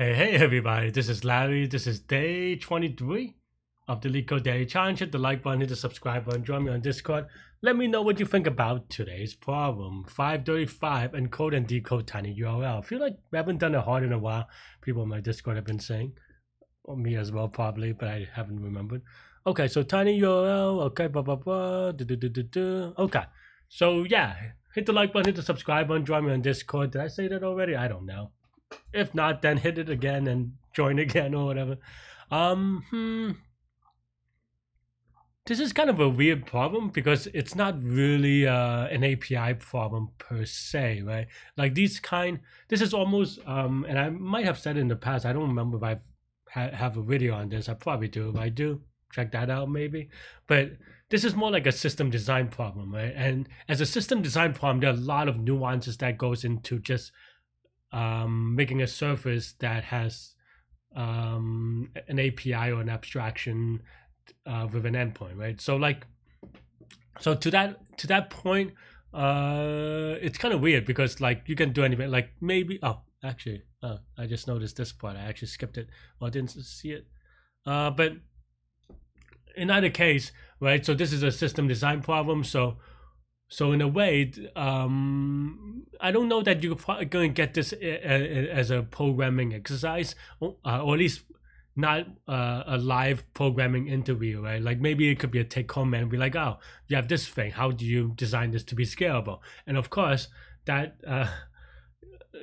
Hey, hey, everybody. This is Larry. This is day 23 of the LeetCode Daily Challenge. Hit the like button, hit the subscribe button, join me on Discord. Let me know what you think about today's problem. 535 encode and decode tiny URL. I feel like we haven't done it hard in a while. People on my Discord have been saying. Or me as well, probably, but I haven't remembered. Okay, so tiny URL. Okay, blah, blah, blah. Do, do, do, do, do. Okay. So, yeah. Hit the like button, hit the subscribe button, join me on Discord. Did I say that already? I don't know. If not, then hit it again and join again or whatever. Um, hmm. This is kind of a weird problem because it's not really uh, an API problem per se, right? Like these kind, this is almost, um, and I might have said in the past, I don't remember if I ha- have a video on this. I probably do. If I do, check that out maybe. But this is more like a system design problem, right? And as a system design problem, there are a lot of nuances that goes into just um, making a surface that has um, an API or an abstraction uh, with an endpoint, right? So like, so to that to that point, uh, it's kind of weird because like you can do anything. Like maybe oh, actually, uh, I just noticed this part. I actually skipped it. Well, I didn't see it. Uh, but in either case, right? So this is a system design problem. So so in a way, um, I don't know that you're going to get this as a programming exercise, uh, or at least not uh, a live programming interview, right? Like maybe it could be a take home and be like, oh, you have this thing. How do you design this to be scalable? And of course, that uh,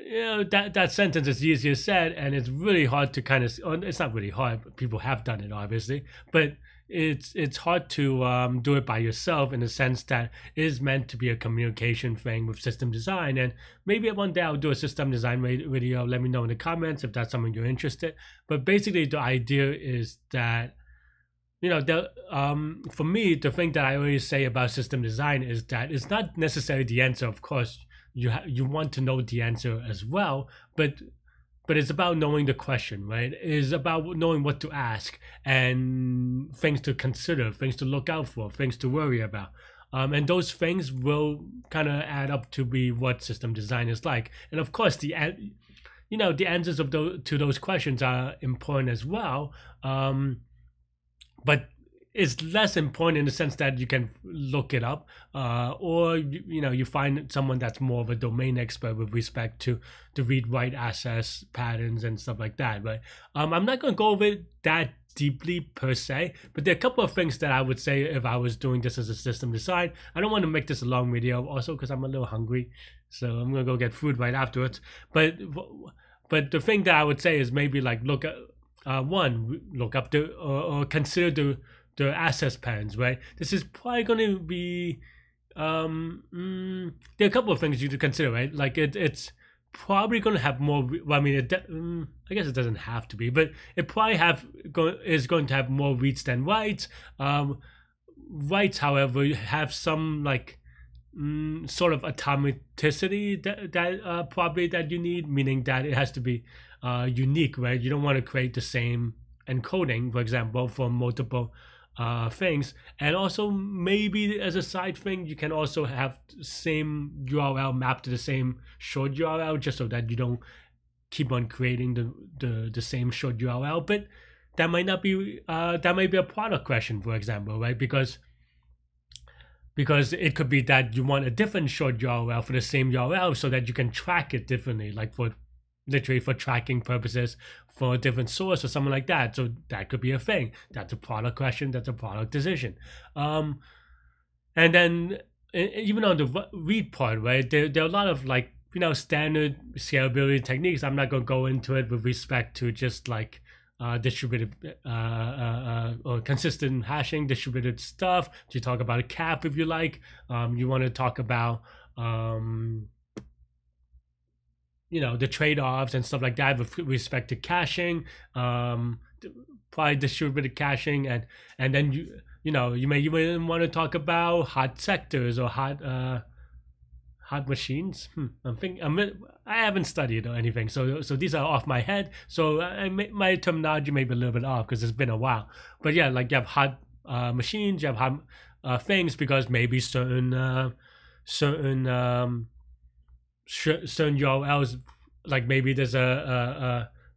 you know that that sentence is easier said, and it's really hard to kind of. It's not really hard. People have done it, obviously, but it's it's hard to um, do it by yourself in the sense that it is meant to be a communication thing with system design. And maybe one day I'll do a system design video. Let me know in the comments if that's something you're interested. But basically, the idea is that you know the um, for me the thing that I always say about system design is that it's not necessarily the answer. Of course, you you want to know the answer as well, but but it's about knowing the question, right? It's about knowing what to ask and things to consider, things to look out for, things to worry about. Um, and those things will kind of add up to be what system design is like. And of course, the you know the answers of those to those questions are important as well. Um, but is less important in the sense that you can look it up uh, or you, you, know you find someone that's more of a domain expert with respect to the read write access patterns and stuff like that right? Um, i'm not going to go over it that deeply per se but there are a couple of things that i would say if i was doing this as a system design. I don't want to make this a long video also because i'm a little hungry so i'm going to go get food right afterwards. But but the thing that i would say is maybe like look at uh, one look up the or, or consider the the access patterns, right? This is probably going to be um mm, there are a couple of things you to consider, right? Like it, it's probably going to have more. Well, I mean, it, um, I guess it doesn't have to be, but it probably have go, is going to have more reads than writes. Um, writes, however, have some like mm, sort of atomicity that, that uh, probably that you need, meaning that it has to be uh, unique, right? You don't want to create the same encoding, for example, for multiple uh, things. And also maybe as a side thing, you can also have same URL mapped to the same short URL just so that you don't keep on creating the, the, the same short URL. But that might not be uh, that might be a product question, for example, right? Because because it could be that you want a different short URL for the same URL so that you can track it differently, like for literally for tracking purposes for a different source or something like that. So that could be a thing. That's a product question. That's a product decision. Um, and then even on the read part, right? There, there are a lot of like you know standard scalability techniques. I'm not going to go into it with respect to just like uh, distributed uh, uh, uh, or consistent hashing, distributed stuff. You talk about a cap if you like. Um, you want to talk about um, you know the trade-offs and stuff like that with respect to caching um probably distributed caching and and then you you know you may even want to talk about hot sectors or hot uh hot machines. Hmm, i'm thinking I'm, i haven't studied or anything so so these are off my head. So I, my terminology may be a little bit off because it's been a while. But yeah like you have hot uh, machines you have hot uh, things because maybe certain uh, certain um, certain URLs, like maybe there's a,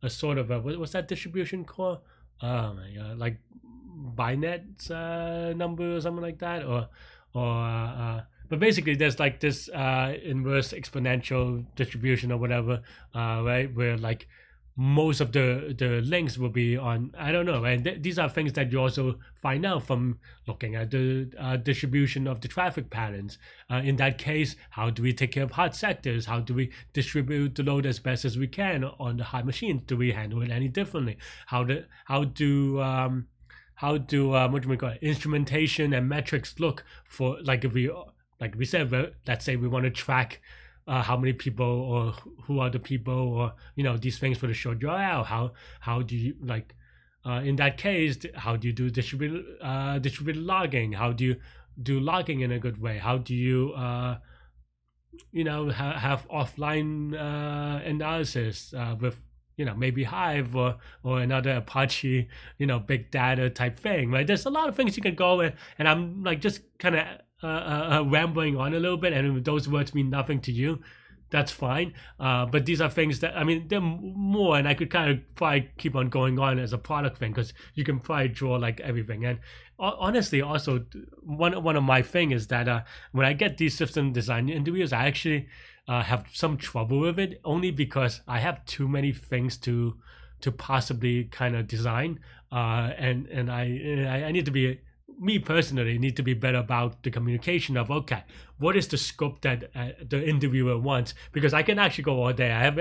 a a sort of a what was that distribution called? Oh my god, like Binet uh, number or something like that, or or uh, but basically there's like this uh, inverse exponential distribution or whatever, uh, right? Where like most of the the links will be on i don't know and th- these are things that you also find out from looking at the uh, distribution of the traffic patterns. Uh, in that case how do we take care of hot sectors? How do we distribute the load as best as we can on the hot machines do we handle it any differently? How do how do um, how do uh, what do we call it, instrumentation and metrics look for like if we like we said let's say we want to track uh, how many people or who are the people or you know these things for the short URL. How how do you like uh, in that case? How do you do distributed uh, distributed logging? How do you do logging in a good way? How do you uh, you know ha- have offline uh, analysis uh, with you know maybe Hive or or another Apache you know big data type thing? Right? There's a lot of things you can go with, and I'm like just kind of uh, uh, uh, rambling on a little bit, and those words mean nothing to you, that's fine. Uh, but these are things that I mean, they're more, and I could kind of probably keep on going on as a product thing because you can probably draw like everything. And honestly, also one one of my thing is that uh, when I get these system design interviews, I actually uh, have some trouble with it only because I have too many things to to possibly kind of design, uh, and and I I need to be me personally need to be better about the communication of okay what is the scope that uh, the interviewer wants? Because i can actually go all day. I have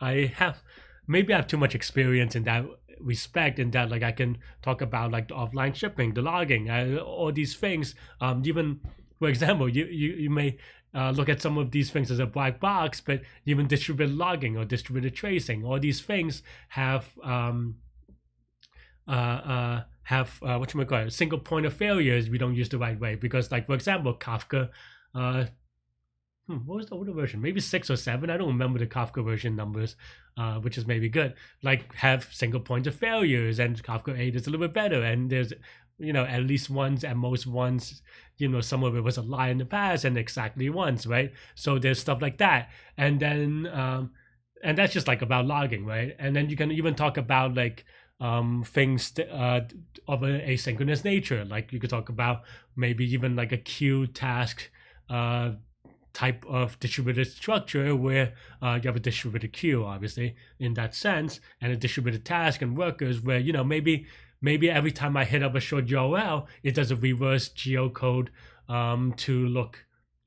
i have maybe i have too much experience in that respect in that like i can talk about like the offline shipping the logging uh, all these things. Um even for example you you, you may uh, look at some of these things as a black box but even distributed logging or distributed tracing all these things have um uh, uh have uh, what you might call it, single point of failures we don't use the right way. Because like for example Kafka uh, hmm, what was the older version? Maybe six or seven? I don't remember the Kafka version numbers uh, which is maybe good. Like have single points of failures and Kafka 8 is a little bit better. And there's you know at least once at most once you know some of it was a lie in the past and exactly once right? So there's stuff like that. And then um, and that's just like about logging right? And then you can even talk about like um, things uh, of an asynchronous nature. Like you could talk about maybe even like a queue task uh, type of distributed structure where uh, you have a distributed queue, obviously, in that sense, and a distributed task and workers where, you know, maybe maybe every time I hit up a short URL, it does a reverse geocode um, to look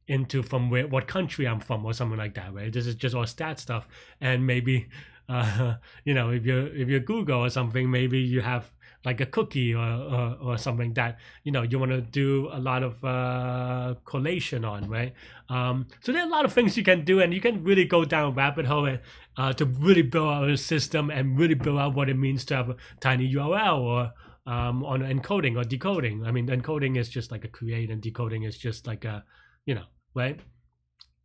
into from where what country I'm from or something like that, right? This is just all stat stuff. And maybe uh, you know, if you're if you're Google or something, maybe you have like a cookie or, or, or something that you know you want to do a lot of uh, collation on, right? Um, so there are a lot of things you can do, and you can really go down rabbit hole and, uh, to really build out a system and really build out what it means to have a tiny URL or um, on encoding or decoding. I mean, encoding is just like a create, and decoding is just like a you know, right?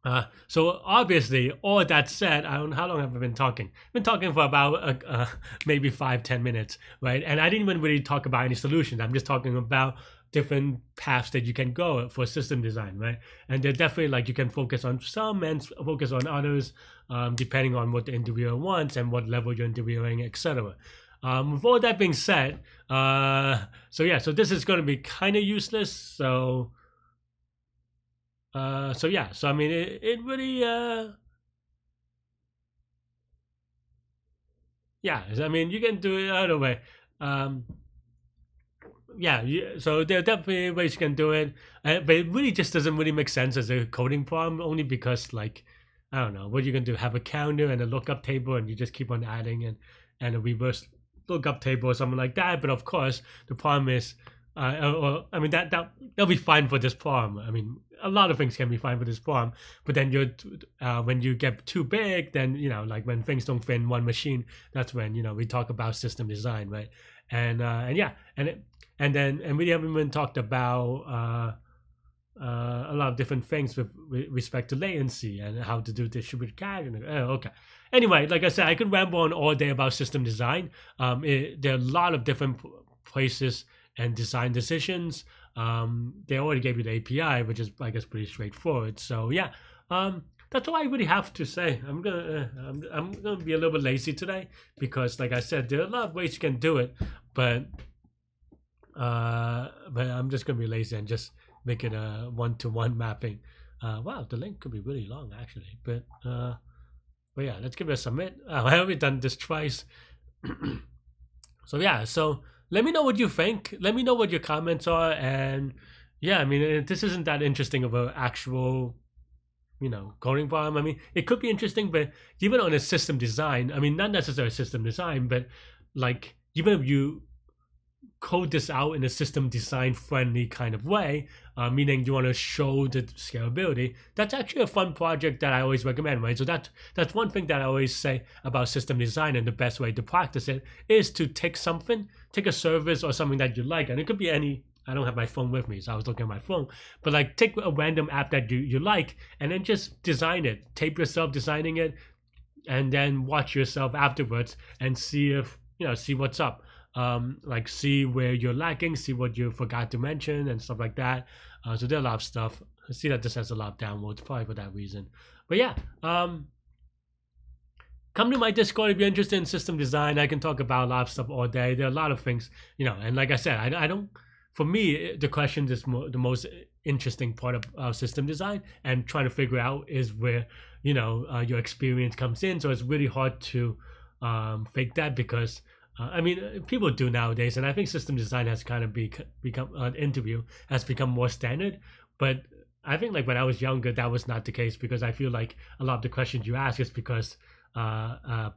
Uh, so obviously, all that said, I don't know how long have I been talking. I've been talking for about uh, uh, maybe five, ten minutes, right? And I didn't even really talk about any solutions. I'm just talking about different paths that you can go for system design, right? And they're definitely like you can focus on some and focus on others, um, depending on what the interviewer wants and what level you're interviewing, etc. Um, with all that being said, uh, so yeah, so this is going to be kind of useless. So uh, so yeah, so I mean, it, it really, uh, yeah, I mean, you can do it either way. Um, yeah, so there are definitely ways you can do it, uh, but it really just doesn't really make sense as a coding problem, only because like, I don't know, what you can do, have a counter and a lookup table, and you just keep on adding and and a reverse lookup table or something like that. But of course, the problem is uh, or, I mean that that that'll be fine for this problem. I mean, a lot of things can be fine for this problem, but then you uh, when you get too big, then you know, like when things don't fit in one machine, that's when you know we talk about system design, right? And uh, and yeah, and it, and then and we haven't even talked about uh, uh, a lot of different things with, with, respect to latency and how to do distributed caching. Oh, okay. Anyway, like I said, I could ramble on all day about system design. Um, it, there are a lot of different places and design decisions. Um, they already gave you the API, which is I guess pretty straightforward. So yeah, um, that's all I really have to say. I'm gonna uh, I'm, I'm gonna be a little bit lazy today because, like I said, there are a lot of ways you can do it, but uh, but I'm just gonna be lazy and just make it a one to one mapping. Uh, wow, the link could be really long actually, but uh, but yeah, let's give it a submit. Uh, I haven't done this twice, so yeah. So let me know what you think. Let me know what your comments are, and yeah, I mean, uh, this isn't that interesting of an actual you know, coding problem. I mean, it could be interesting, but even on a system design, I mean, not necessarily system design, but like even if you code this out in a system design friendly kind of way, uh, meaning you want to show the scalability, that's actually a fun project that I always recommend, right? So that that's one thing that I always say about system design, and the best way to practice it is to take something, take a service or something that you like, and it could be any I don't have my phone with me, so I was looking at my phone. But like, take a random app that you, you like, and then just design it. Tape yourself designing it, and then watch yourself afterwards and see if you know, see what's up. Um, like see where you're lacking, see what you forgot to mention, and stuff like that. Uh, so there are a lot of stuff. I see that this has a lot of downloads, probably for that reason. But yeah, um, come to my Discord if you're interested in system design. I can talk about a lot of stuff all day. There are a lot of things, you know, and like I said, I, I don't for me, the question is mo- the most interesting part of uh, system design and trying to figure out is where you know uh, your experience comes in. So it's really hard to um, fake that because uh, I mean uh, people do nowadays, and I think system design has kind of be, become an uh, interview has become more standard. But I think like when I was younger, that was not the case because I feel like a lot of the questions you ask is because uh,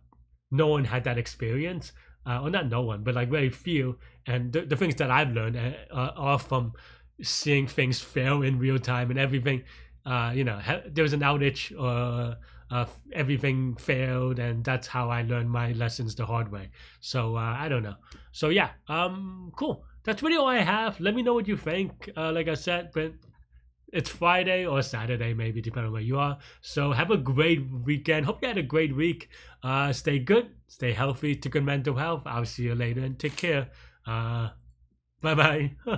no one had that experience uh, or not no one, but like very few. And the, the things that I've learned uh, are from seeing things fail in real time and everything. Uh, you know, there was an outage or uh, everything failed, and that's how I learned my lessons the hard way. So uh, I don't know. So yeah, um, cool. That's really all I have. Let me know what you think. Uh, like I said, but it's Friday or Saturday, maybe depending on where you are. So have a great weekend. Hope you had a great week. Uh, stay good, stay healthy, Take good mental health. I'll see you later and take care. Uh, bye bye.